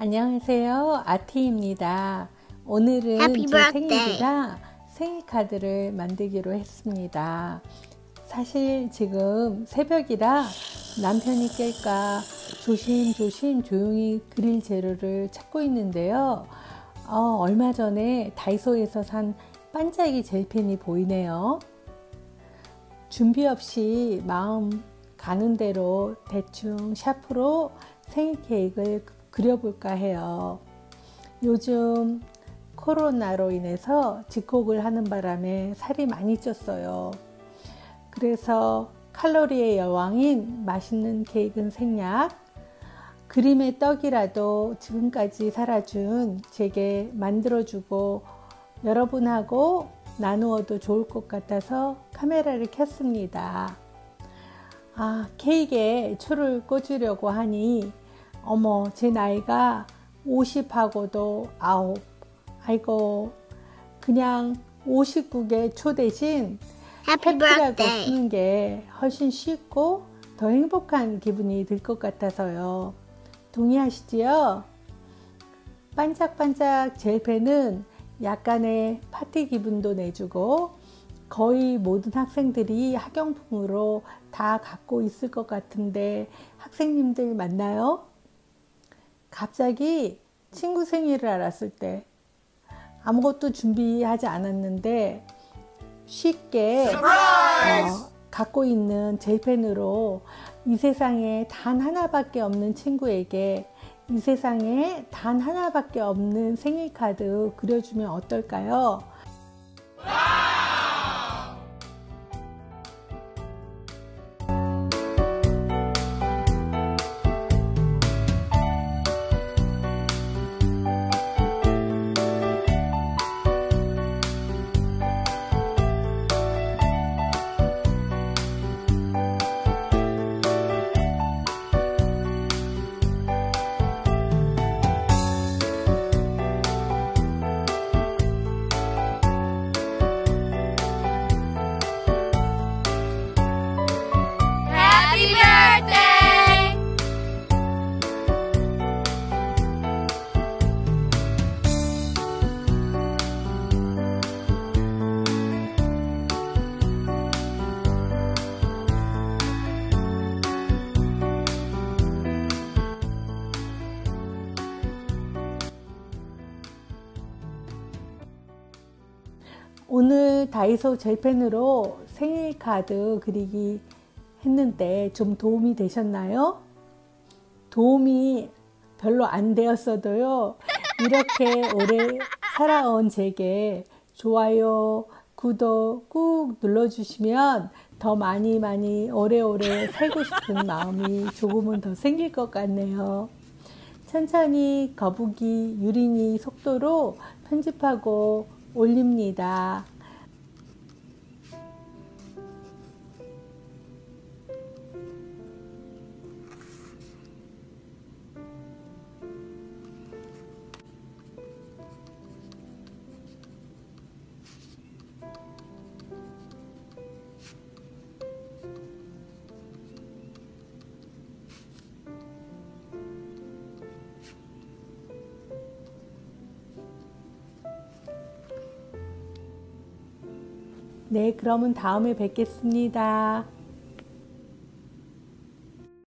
안녕하세요. 아티입니다. 오늘은 제. 생일이라 생일 카드를 만들기로 했습니다. 사실 지금 새벽이라 남편이 깰까 조심조심 조용히 그릴 재료를 찾고 있는데요. 어, 얼마 전에 다이소에서 산 반짝이 젤펜이 보이네요. 준비 없이 마음 가는 대로 대충 샤프로 생일 케이크를 그려볼까 해요. 요즘 코로나로 인해서 집콕을 하는 바람에 살이 많이 쪘어요. 그래서 칼로리의 여왕인 맛있는 케이크는 생략, 그림의 떡이라도 지금까지 살아준 제게 만들어주고 여러분하고 나누어도 좋을 것 같아서 카메라를 켰습니다. 아, 케이크에 초를 꽂으려고 하니, 어머, 제 나이가 50하고도 아홉. 아이고, 그냥 59개 초 대신 해피라고. 쓰는 게 훨씬 쉽고 더 행복한 기분이 들 것 같아서요. 동의하시지요? 반짝반짝 젤펜은 약간의 파티 기분도 내주고 거의 모든 학생들이 학용품으로 다 갖고 있을 것 같은데 학생님들 맞나요? 갑자기 친구 생일을 알았을 때 아무것도 준비하지 않았는데 쉽게 어, 갖고 있는 젤펜으로 이 세상에 단 하나밖에 없는 친구에게 이 세상에 단 하나밖에 없는 생일 카드 그려주면 어떨까요? 오늘 다이소 젤펜으로 생일 카드 그리기 했는데 좀 도움이 되셨나요? 도움이 별로 안 되었어도요. 이렇게 오래 살아온 제게 좋아요, 구독 꾹 눌러주시면 더 많이 많이 오래오래 살고 싶은 마음이 조금은 더 생길 것 같네요. 천천히 거북이 유린이 속도로 편집하고 올립니다. 네, 그러면 다음에 뵙겠습니다.